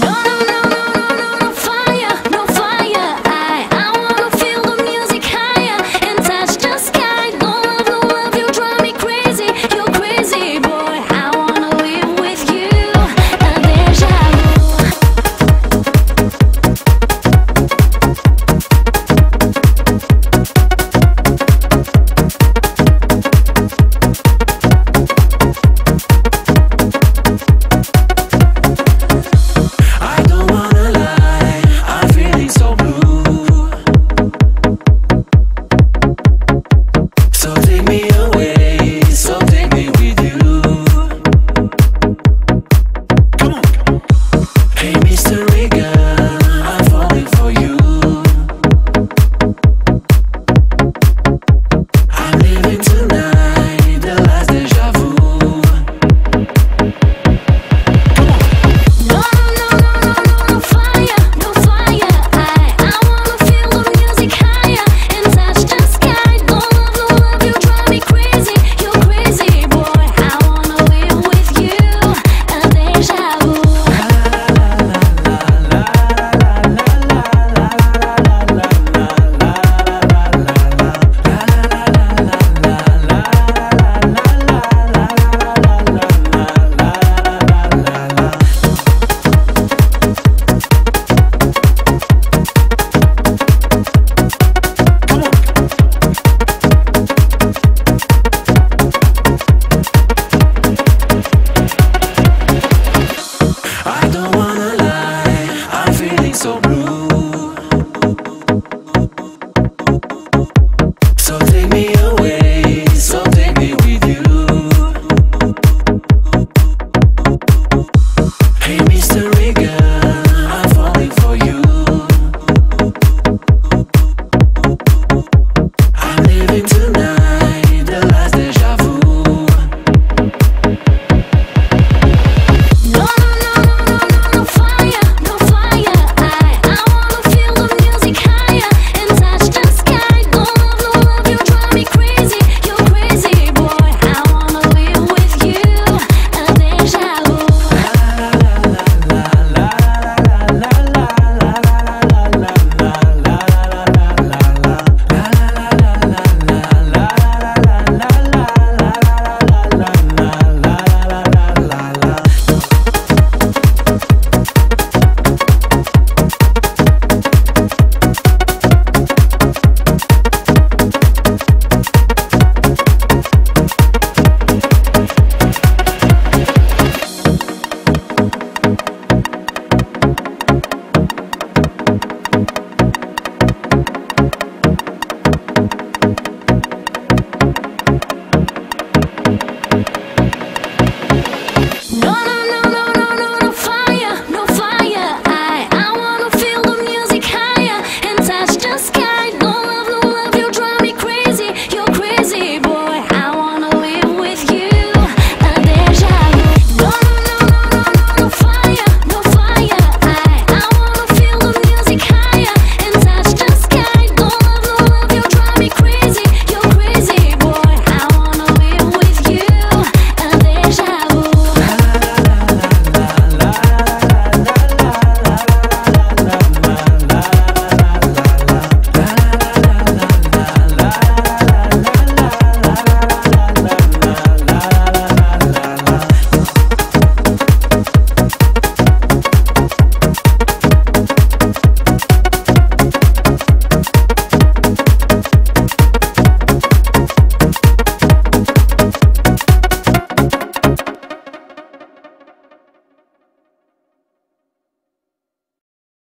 No.